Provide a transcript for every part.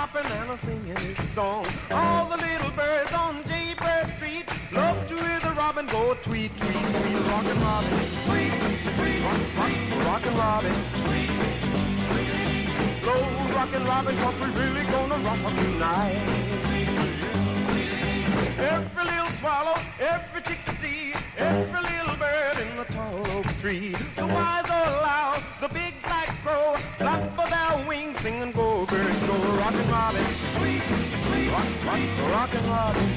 bopping and a singing his song. All the little birds on Jaybird Street love to hear the robin go tweet, tweet, tweet. Rockin' Robin, tweet, tweet, rock, rockin' Robin, tweet, tweet. Go rockin' Robin, cause we really gonna rock up tonight. Every little swallow, every chickadee, every little bird in the tall oak tree. The wise old loud, the big black crow, go, rockin' robin, sweet, rock, rock, rockin' robin,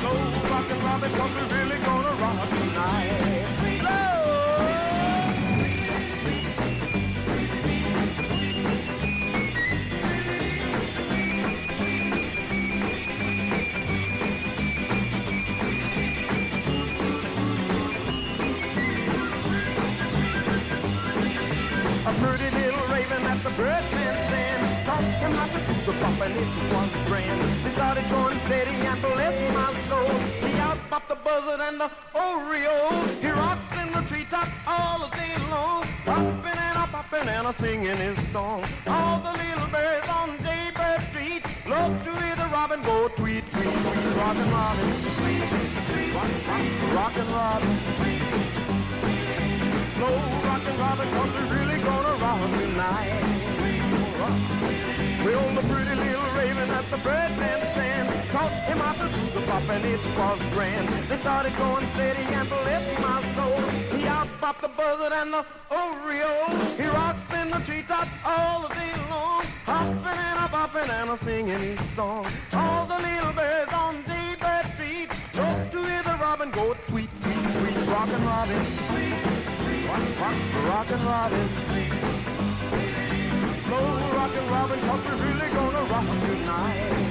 go, rockin' robin, cause we're really gonna rock tonight. Pretty little raven that the birdman sang Taught to the bop and it was grand. He started going steady and bless my soul. He out popped the buzzard and the oriole He rocks in the treetop all day long Hopping and a popping and a singing his song. All the little birds on Jaybird Street Love to hear the robin go tweet, tweet, tweet. Rockin' Robin, rockin' Robin, slow rockin' robin, cause we're rock tonight. Well, the pretty little raven at the birdman stand taught him how to do the pop and it was grand. They started going steady and bless my soul. He out the buzzard and the oriole. He rocks in the treetop all the day long, hopping and a bopping and a singing his song. All the little birds on Jaybird Street love to hear the robin go tweet, tweet, tweet, rockin' robin, tweet, Rock rock, rock and Robin. Slow Rock and Robin, cause we're really gonna rock tonight.